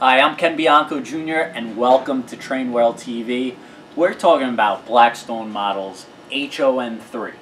Hi, I'm Ken Bianco Jr. and welcome to Train World TV. We're talking about Blackstone models HON3.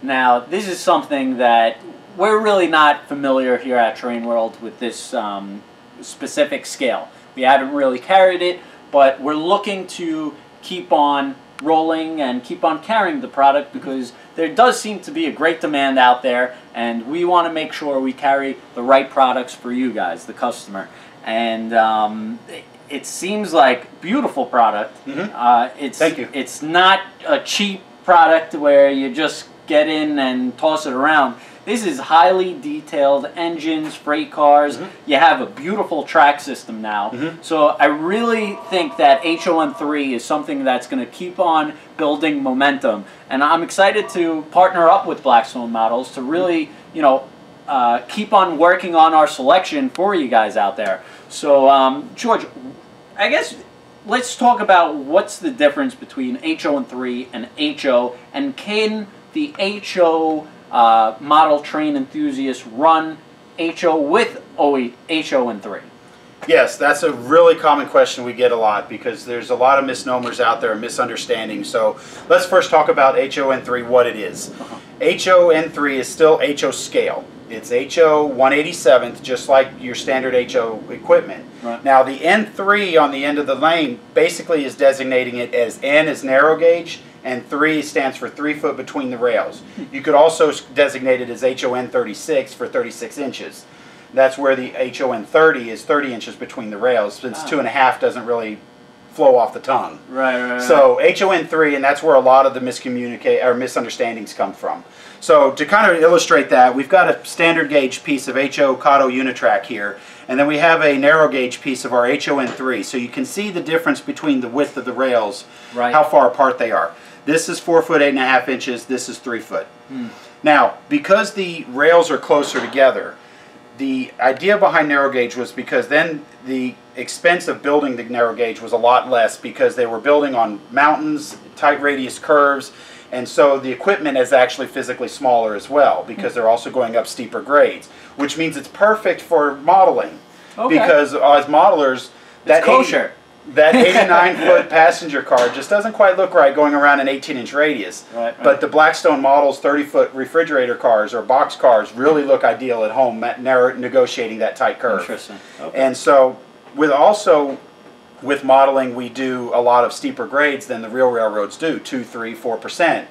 Now, this is something that we're really not familiar here at Train World with this um, specific scale. We haven't really carried it, but we're looking to keep on rolling and keep on carrying the product because there does seem to be a great demand out there and we want to make sure we carry the right products for you guys, the customer and um, it, it, seems like beautiful product. Mm-hmm. Uh, it's Thank you. It's not a cheap product where you just get in and toss it around. This is highly detailed engines, freight cars. Mm-hmm. You have a beautiful track system now. Mm-hmm. So I really think that HON3 is something that's going to keep on building momentum. And I'm excited to partner up with Blackstone Models to really, you know, uh, keep on working on our selection for you guys out there. So, um, George, I guess let's talk about what's the difference between HON3 and HO, and can the HO uh, model train enthusiast run HO with OE, HON3? Yes, that's a really common question we get a lot because there's a lot of misnomers out there and misunderstandings. So let's first talk about HON3, what it is. Uh-huh. HON3 is still HO scale. It's HO 187th, just like your standard HO equipment. Right. Now the N3 on the end of the lane basically is designating it as N is narrow gauge and 3 stands for 3 foot between the rails. You could also designate it as HON 36 for 36 inches. That's where the HON 30 is 30 inches between the rails since Ah. two and a half doesn't really flow off the tongue. Right, right, right. So HON3, and that's where a lot of the miscommunicate or misunderstandings come from. So to kind of illustrate that, we've got a standard gauge piece of HO Kato Unitrack here, and then we have a narrow gauge piece of our HON3. So you can see the difference between the width of the rails, Right. how far apart they are. This is four foot eight and a half inches. This is three foot. Hmm. Now, because the rails are closer together, the idea behind narrow gauge was because then the expense of building the narrow gauge was a lot less because they were building on mountains, tight radius curves, and so the equipment is actually physically smaller as well because they're also going up steeper grades, which means it's perfect for modeling. Okay. Because as modelers, that 80 kosher. that 89 foot passenger car just doesn't quite look right going around an 18 inch radius. Right, right. But the Blackstone models 30 foot refrigerator cars or box cars really look ideal at home at narrow, negotiating that tight curve. Interesting. Okay. And so with also with modeling we do a lot of steeper grades than the real railroads do, two, three, four percent.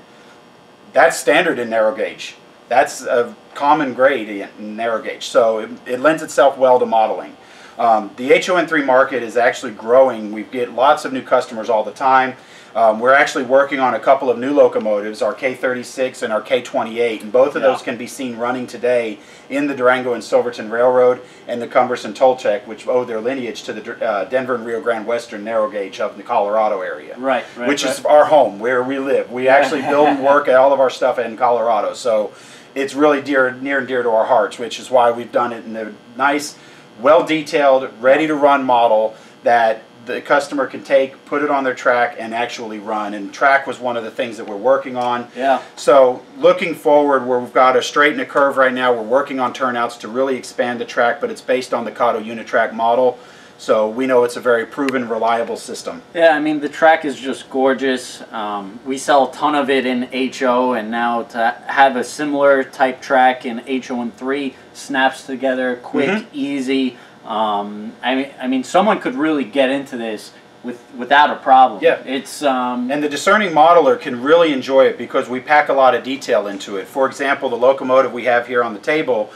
That's standard in narrow gauge. That's a common grade in narrow gauge. So it, it lends itself well to modeling. Um, the HON3 market is actually growing. We get lots of new customers all the time. Um, we're actually working on a couple of new locomotives, our K36 and our K28, and both of Yeah. those can be seen running today in the Durango and Silverton Railroad and the Cumbres and Toltec, which owe their lineage to the uh, Denver and Rio Grande Western narrow gauge of the Colorado area right, right. which right. is our home where we live. We actually build and work all of our stuff in Colorado, so it's really dear, near and dear to our hearts. Which is why we've done it in a nice, well detailed, ready to run model that the customer can take, put it on their track, and actually run. And track was one of the things that we're working on. Yeah. So looking forward, where we've got a straight and a curve right now, we're working on turnouts to really expand the track, but it's based on the Kato Unitrack model. So we know it's a very proven, reliable system. Yeah, I mean the track is just gorgeous. Um, we sell a ton of it in HO, and now to have a similar type track in HO and three snaps together quick, Mhm. easy. Um, I mean, I mean, someone could really get into this with without a problem. Yeah. it's um, And the discerning modeler can really enjoy it because we pack a lot of detail into it. For example, the locomotive we have here on the table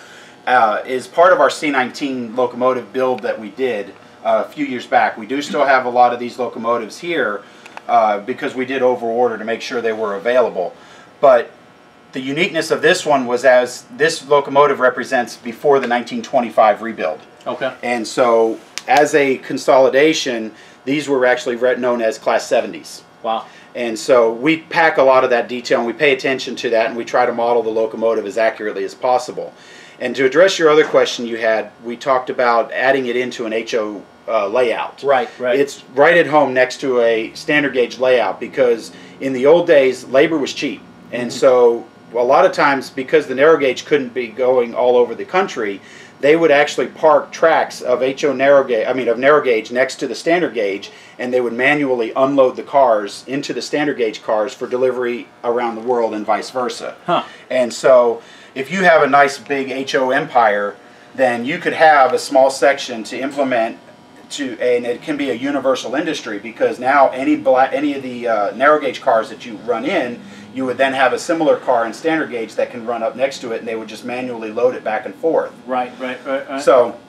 uh, is part of our C19 locomotive build that we did a few years back. We do still have a lot of these locomotives here uh, because we did overorder to make sure they were available. But the uniqueness of this one was as this locomotive represents before the 1925 rebuild. okay. And so as a consolidation, these were actually known as Class 70s. Wow. And so we pack a lot of that detail and we pay attention to that and we try to model the locomotive as accurately as possible. And to address your other question you had, we talked about adding it into an HO uh, layout. Right, right. It's right at home next to a standard gauge layout because in the old days, labor was cheap. And so a lot of times, because the narrow gauge couldn't be going all over the country, they would actually park tracks of HO narrow gauge, I mean of narrow gauge next to the standard gauge, and they would manually unload the cars into the standard gauge cars for delivery around the world and vice versa. Huh. And so, if you have a nice big HO empire, then you could have a small section to implement to, and it can be a universal industry because now any black, any of the uh, narrow gauge cars that you run in, you would then have a similar car in standard gauge that can run up next to it, and they would just manually load it back and forth. Right, right, right, right. So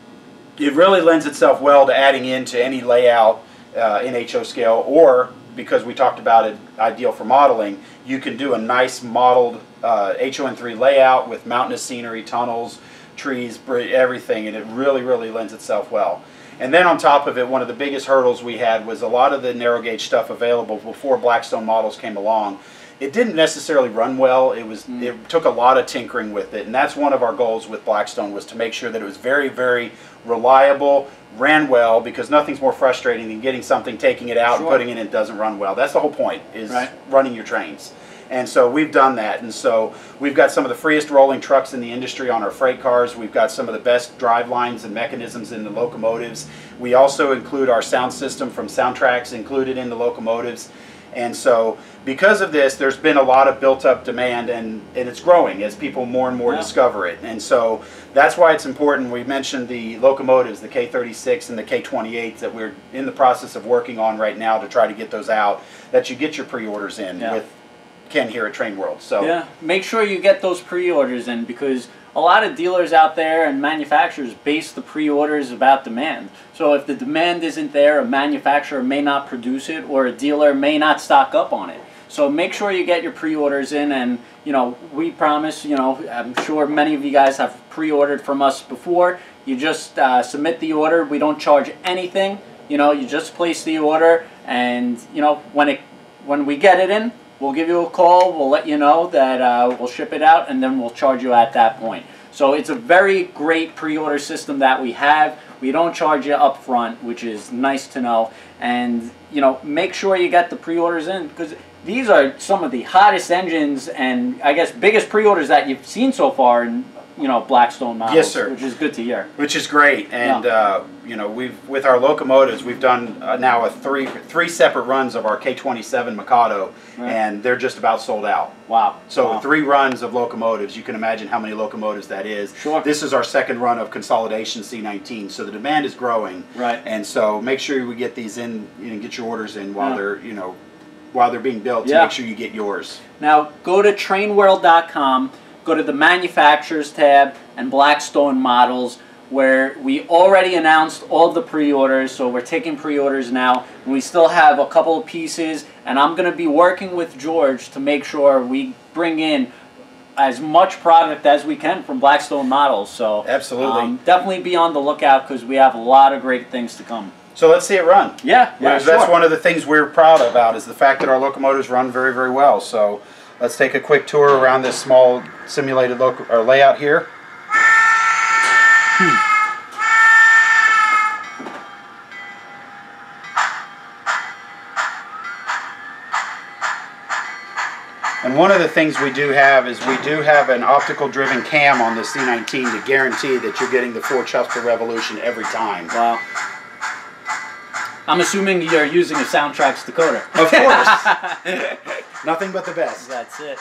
it really lends itself well to adding into any layout uh, in HO scale, or because we talked about it, ideal for modeling, you can do a nice modeled uh, HON3 layout with mountainous scenery, tunnels, trees, everything, and it really, really lends itself well. And then on top of it, one of the biggest hurdles we had was a lot of the narrow gauge stuff available before Blackstone models came along. It didn't necessarily run well. It was it took a lot of tinkering with it, and that's one of our goals with Blackstone was to make sure that it was very, very reliable, ran well, because nothing's more frustrating than getting something, taking it out, and putting it in, it doesn't run well. That's the whole point is Right. running your trains. And so we've done that. And so we've got some of the freest rolling trucks in the industry on our freight cars. We've got some of the best drive lines and mechanisms in the locomotives. We also include our sound system from SoundTraxx included in the locomotives. And so because of this, there's been a lot of built up demand and, and it's growing as people more and more Yeah. discover it. And so that's why it's important. We mentioned the locomotives, the K36 and the K28 that we're in the process of working on right now to try to get those out, that you get your pre-orders in Yeah. with Ken here at Train World. So Yeah, make sure you get those pre-orders in because a lot of dealers out there and manufacturers base the pre-orders about demand. So if the demand isn't there, a manufacturer may not produce it or a dealer may not stock up on it. So make sure you get your pre-orders in and you know, we promise, you know, I'm sure many of you guys have pre-ordered from us before. You just uh, submit the order. We don't charge anything. You know, you just place the order and you know, when it when we get it in, we'll give you a call. We'll let you know that uh, we'll ship it out, and then we'll charge you at that point. So it's a very great pre-order system that we have. We don't charge you up front, which is nice to know. And you know, make sure you get the pre-orders in because these are some of the hottest engines and I guess biggest pre-orders that you've seen so far in you know Blackstone models. Yes, sir. Which is good to hear. which is great. And Yeah. uh, you know, we've with our locomotives, we've done uh, now a three three separate runs of our K27 Mikado, Right. and they're just about sold out. Wow. So Wow. three runs of locomotives, you can imagine how many locomotives that is. Sure. This is our second run of consolidation C19, so the demand is growing. Right. And so make sure we get these in, you know, get your orders in while Yeah. they're, you know, while they're being built to make sure you get yours. Now go to trainworld.com, go to the manufacturers tab and Blackstone models where we already announced all the pre-orders so we're taking pre-orders now and we still have a couple of pieces and I'm going to be working with George to make sure we bring in as much product as we can from Blackstone models so Absolutely. um, definitely be on the lookout because we have a lot of great things to come So let's see it run. yeah, yeah Whereas that's sure. one of the things we're proud about is the fact that our locomotives run very, very well. So let's take a quick tour around this small simulated or layout here. Hmm. And one of the things we do have is we do have an optical driven cam on the C19 to guarantee that you're getting the four chuffs per revolution every time. wow I'm assuming you're using a SoundTraxx decoder Of course. Nothing but the best. That's it.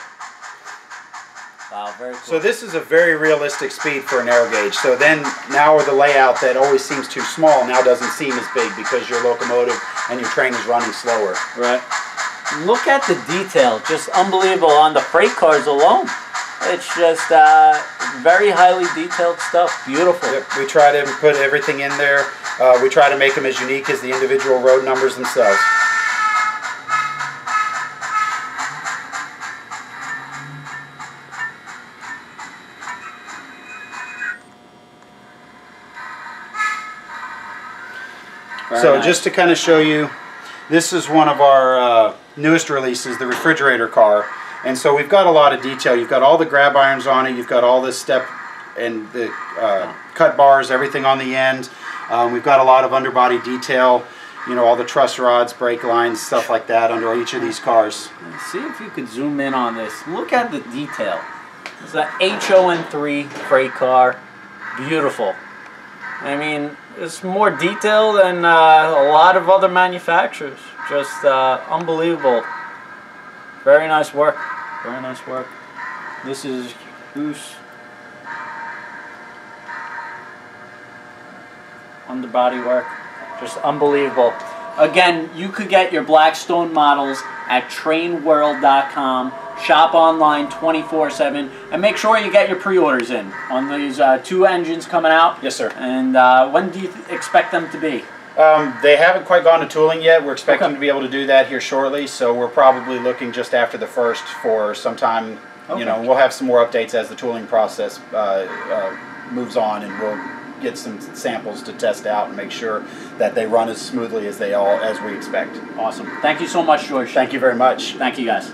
Wow, very cool. So this is a very realistic speed for a narrow gauge. So then now the layout that always seems too small now doesn't seem as big because your locomotive and your train is running slower. right. Look at the detail, just unbelievable on the freight cars alone. It's just uh, very highly detailed stuff. Beautiful. Yep, we try to put everything in there. Uh, we try to make them as unique as the individual road numbers themselves. Very so nice. just to kind of show you, this is one of our uh, newest releases, the refrigerator car. And so we've got a lot of detail. You've got all the grab irons on it. You've got all this step and the uh, cut bars, everything on the end. Um, we've got a lot of underbody detail. You know, all the truss rods, brake lines, stuff like that under each of these cars. see if you could zoom in on this. Look at the detail. It's an HON3 freight car. beautiful. I mean, it's more detailed than uh, a lot of other manufacturers. Just uh, unbelievable. Very nice work. Very nice work. This is Goose. Underbody work. Just unbelievable. Again, you could get your Blackstone models at trainworld.com. Shop online 24 7. And make sure you get your pre orders in on these uh, two engines coming out. Yes, sir. And uh, when do you expect them to be? Um, they haven't quite gone to tooling yet. We're expecting Okay. to be able to do that here shortly, so we're probably looking just after the first for some time. Okay. You know, we'll have some more updates as the tooling process uh, uh, moves on, and we'll get some samples to test out and make sure that they run as smoothly as they all as we expect. Awesome. Thank you so much, George. Thank you very much. Thank you, guys.